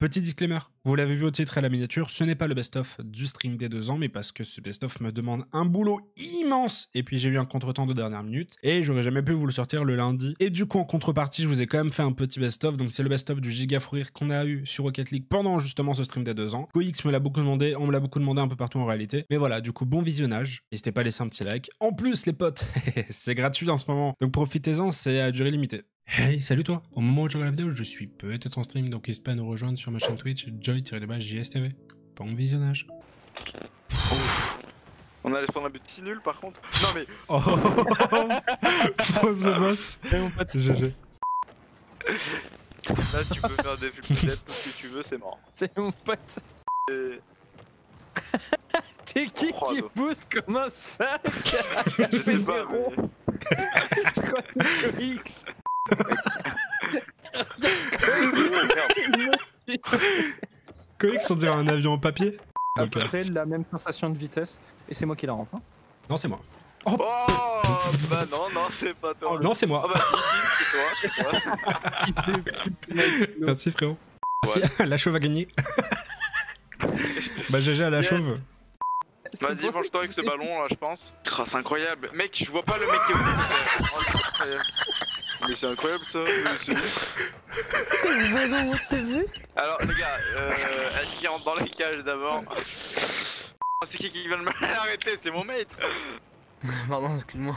Petit disclaimer, vous l'avez vu au titre et à la miniature, ce n'est pas le best-of du stream des deux ans, mais parce que ce best-of me demande un boulot immense, et puis j'ai eu un contretemps de dernière minute, et j'aurais jamais pu vous le sortir le lundi. Et du coup, en contrepartie, je vous ai quand même fait un petit best-of, donc c'est le best-of du giga qu'on a eu sur Rocket League pendant justement ce stream des deux ans. Coix me l'a beaucoup demandé, on me l'a beaucoup demandé un peu partout en réalité. Mais voilà, du coup, bon visionnage, n'hésitez pas à laisser un petit like. En plus, les potes, c'est gratuit en ce moment, donc profitez-en, c'est à durée limitée. Hey, salut toi Au moment où je regarde la vidéo, je suis peut-être en stream, donc n'hésite pas à nous rejoindre sur ma chaîne Twitch, joy-jstv. Bon visionnage. On allait se prendre un but si nul par contre. Non mais. Oh Fausse le boss GG. Là tu peux faire des flips peut-être tout ce que tu veux, c'est mort. C'est mon pote. Et- T'es qui Oh, qui booste comme un sac Je sais pas, mais. Je crois que c'est Coix. Oh. Coix, on dirait un avion en papier À Ok. peu près la même sensation de vitesse, et c'est moi qui la rentre. hein. Non, c'est moi. Oh bah non, non, c'est pas toi. Non, c'est Ah moi. bah si, si, c'est toi, c'est toi. Merci frérot. Merci, la chauve a gagné. bah GG à la Yes. chauve. Vas-y, mange-toi avec ce ballon là, je pense. Oh, c'est incroyable. Mec, je vois pas le mec qui est Mais c'est incroyable ça. Mais c'est- Alors les gars, euh, est-ce qu'il rentre dans les cages d'abord Oh, C'est qui qui vient de m'arrêter C'est mon mate Pardon, excuse-moi.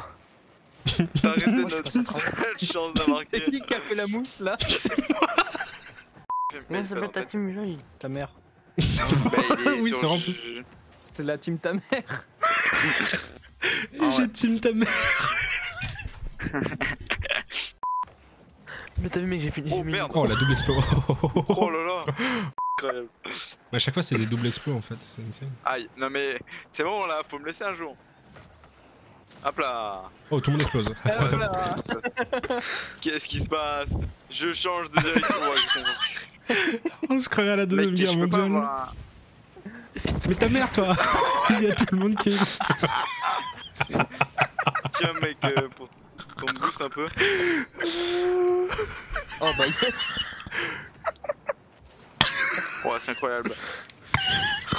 T'as arrêté Moi, je notre chance d'avoir C'est qui qui a fait la mouffe là? Comment s'appelle ta team, Joy? Ta mère. Oui, c'est en plus. C'est la team ta mère. Ah J'ai ouais. team ta mère. Mais t'as vu, mec, j'ai fini. Oh, merde. Oh la double explo. Oh là là Incroyable. à chaque fois c'est des doubles explos en fait, c'est insane. Aïe, non mais c'est bon là, faut me laisser un jour. Hop là Oh tout le monde explose. Qu'est-ce qui se passe? Je change de direction, ouais, je comprends. On se croirait à la deuxième guerre mondiale. avoir Mais ta mère toi? Il y a tout le monde qui est... Tiens mec, euh, pour qu'on me booste un peu. Oh bah yes. Ouais, c'est incroyable.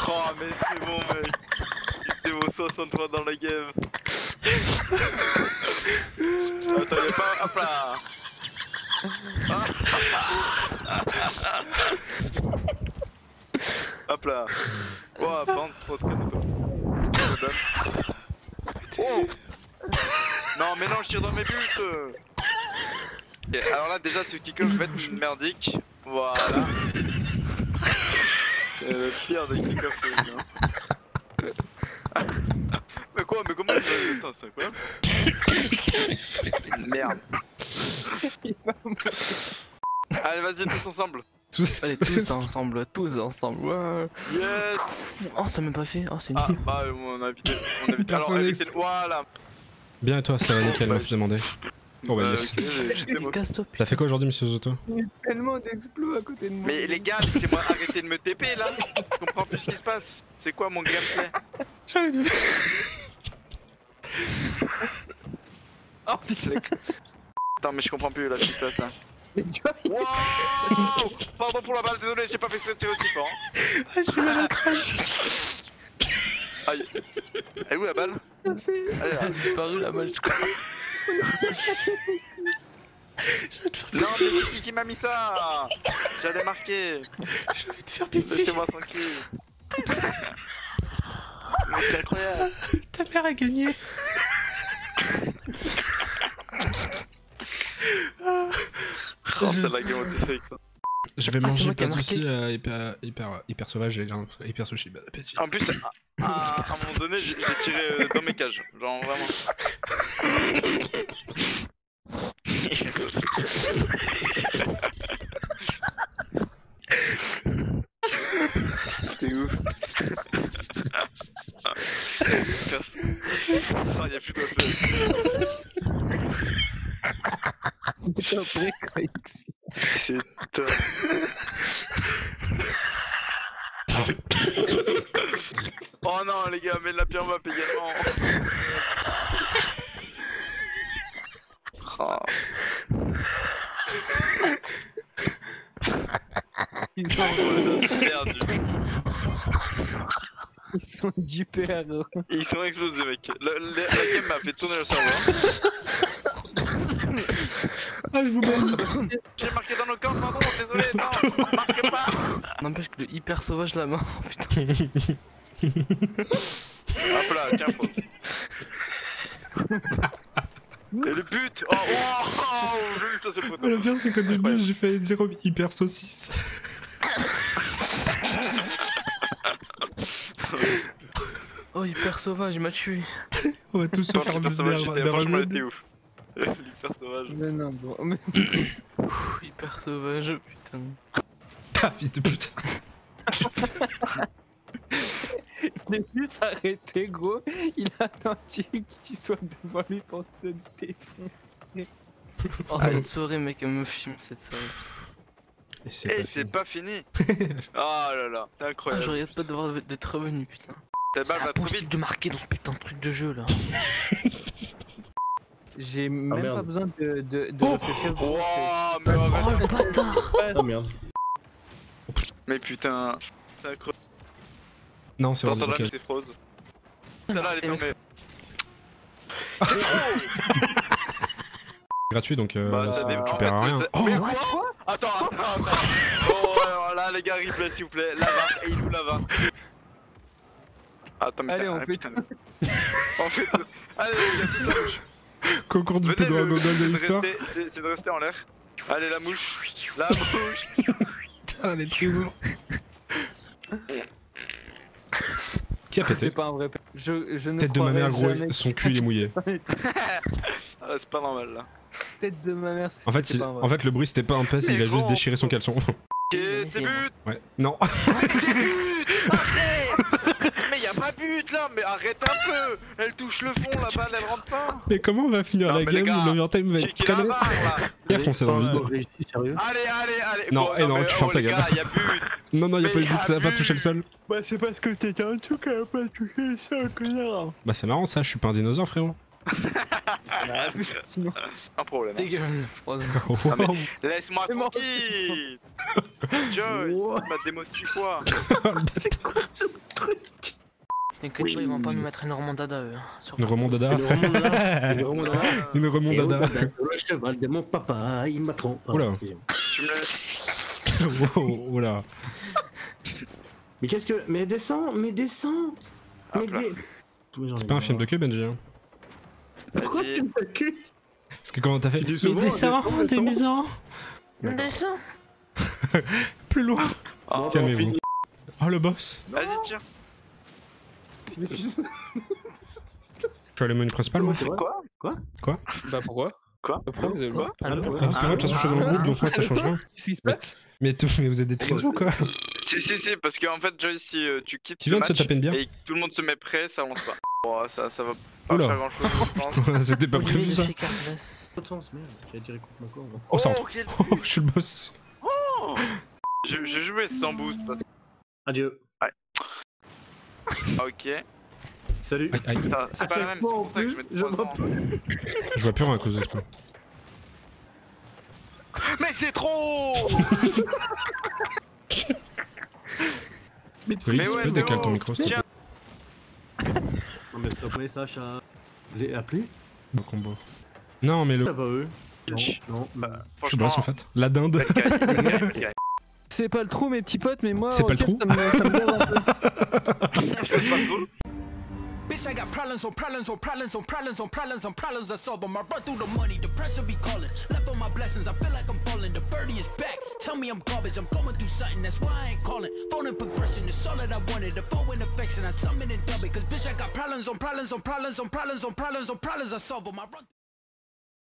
Oh mais c'est bon mec Il vaut 60 fois dans la game. Attends, y'a pas... Hop là Hop là Oh, bande trop de. Oh Non mais non, je tire dans mes buts Ok, alors là déjà ce kick-off va être merdique. Voilà. C'est le pire des kick-off que j'ai eu, hein. Mais quoi Mais comment il va Putain, c'est incroyable Merde. Allez, vas-y, tous ensemble. Tous... Allez, tous ensemble, tous ensemble. Ouais. Yes Oh, ça m'a même pas fait. Oh, c'est Ah, nul. bah, on a évité. On a évité. Alors, évité. Voilà. Bien et toi, ça va nickel, merci de demander. Oh bah yes. T'as fait quoi aujourd'hui monsieur Zoto Il y a tellement d'explos à côté de moi. Mais les gars, laissez-moi arrêter de me TP là. Je comprends plus ce qui se passe. C'est quoi mon gameplay J'ai envie de... Oh putain. Attends, mais je comprends plus là ce qui se passe là. Mais tu vois, Wow Pardon pour la balle, désolé, j'ai pas fait de tirer aussi fort. Ah, j'ai mal au crâne. Aïe. Elle est où la balle ça fait. Elle a disparu la balle, je crois. Non, mais c'est qui qui m'a mis ça J'allais marquer. J'ai envie de faire pipi. Laissez-moi tranquille. Mais c'est incroyable. Ta mère a gagné. Oh, c'est la game of the fake. quoi. Je vais Ah, manger pas de marqué. soucis euh, hyper, hyper, hyper sauvage, j'ai un hyper sushi, bon appétit. En plus, à, à- à un moment donné, j'ai j'ai tiré euh, dans mes cages. Genre vraiment. C'est ouf. Ah, y'a plus d'os. Putain. C'est top. Oh non les gars, mais la pierre map également. Oh. Ils sont, Perdu. ils sont du PRO. Ils sont explosés, mec. Le- le- la game m'a fait tourner le cerveau. Ah, je vous baise. J'ai marqué dans nos camps, pardon, désolé, non, marquez pas. N'empêche que le hyper sauvage la main. Putain. Hop là, tiens, faute. Et le but Oh, oh, oh j'ai vu ça, c'est le. Le pire, c'est qu'au début, j'ai failli dire hyper saucisse. Oh, hyper sauvage, il m'a tué. On va tous se faire le sauvage, franchement, j'étais ouf. L'hyper sauvage. Mais non, bon. Mais... Hyper sauvage, putain. Ah, fils de pute. Vu s'arrêter, gros. Il a attendu que tu sois devant lui pour te défoncer. Oh, Ah, cette soirée, mec, elle me fume cette soirée. Et c'est c'est pas fini. pas fini. Oh là là, c'est Ah, incroyable. je regrette pas d'avoir d'être revenu, putain. Ta balle C'est impossible de marquer dans ce putain de truc de jeu là. J'ai même merde. pas besoin de, de, de Oh mais, Oh le bâtard Oh merde. mais putain, c'est incroyable. Non, c'est vrai. là, c'est froze. Celle-là, elle est tombée. Gratuit, donc euh, Bah, ça c'est- tu perds rien. c'est- Oh, Mais quoi Attends, attends, attends. Oh, alors là, les gars, replay, s'il vous plaît. La VAR, et il où la VAR Attends, mais Allez, c'est on un fait putain. En fait, allez, les gars, c'est ça. concours du plus grand de c'est l'histoire. C'est c'est de rester en l'air. Allez, la mouche. La mouche. Ah, les trésors. Qui a C'est pété pas un vrai. Je, je ne Tête de ma mère, gros, son cul il est mouillé. Ah, c'est pas normal là. Tête de ma mère. si En fait, il- pas un vrai. en fait, le bruit c'était pas un pèse, Mais il a juste déchiré son caleçon. Ok, c'est but Ouais. Non. C'est but Arrête Mais y'a pas but là Mais arrête un peu Elle touche le fond, la balle, elle rentre pas Mais comment on va finir Non, la game gars, L'overtime va être qui là Il a foncé dans le vide. Allez, allez, allez Non, eh non, mais, tu fermes ta les gueule. y'a Non, non, il a Mais pas eu de but, ça a pas touché le sol. Bah, c'est parce que t'étais en dessous qu'elle a pas touché ça, connard. Bah, c'est marrant ça, je suis pas un dinosaure, frérot. Ah, Un problème. Dégage, phrase. Ah, mais- Laisse-moi tranquille Joy Wow. Ma démo 6 fois C'est quoi ce truc? T'inquiète pas, ils vont pas nous mettre une remontada eux. sur- Une remontada. Une remontada. Une remontada. Une Et remontada. Le cheval de mon papa, il m'a trompé. Oula. Tu me laisses Oh, oh là. Mais qu'est-ce que. Mais descends, mais descends Mais des. C'est pas un film de cul, Benji. hein. Pourquoi tu me cul Parce que comment t'as fait Mais descends, descends, descends. Descends Plus loin. Ah, Calmez-vous. Oh, le boss. Vas-y, tire Je suis allé menu principal, moi. Quoi? Bah, pourquoi? Quoi? Pourquoi vous avez le droit? Ah, parce que moi, de toute façon, je suis dans le groupe, donc moi, ça change rien. Qu'est-ce qui se passe? Mais, tout- mais vous êtes des trisos, quoi. Si, si, si, parce qu'en fait, Joy, si euh, tu quittes Tu le viens de se taper une bière et que tout le monde se met prêt, ça avance pas. Bon, ça, ça va pas Oula. faire grand chose, je pense. C'était pas prévu, ça. Oh, ça rentre. quel- Oh, je suis le boss. Je, je jouais sans boost parce que. Adieu. Ah, ok. Salut. Aïe, aïe. Ça, C'est pas la même, c'est pour ça que je mets je 3 ans. Je vois plus rien à cause de coup. Mais c'est trop Mais tu ouais, peux mais décaler ton oh, micro, s'il te plaît Tiens, Non, mais stop message à. Les applis Au combo. Non, mais le. Ça va eux Non, Chut. non. Bah, Je suis boss, en fait. La dinde. C'est pas le trou, mes petits potes, mais moi. C'est pas le trou Ça me, ça me donne un peu. Je fais pas cool. Bitch, I got problems on problems on problems on problems on problems on problems I solve them. I run through the money, the pressure be calling. Left on my blessings, I feel like I'm falling. The birdie is back. Tell me I'm garbage, I'm going through something, that's why I ain't calling. Phone and progression is all that I wanted. The phone and affection, I summon and dub it. Cause bitch, I got problems on problems on problems on problems on problems on problems I solve them. I run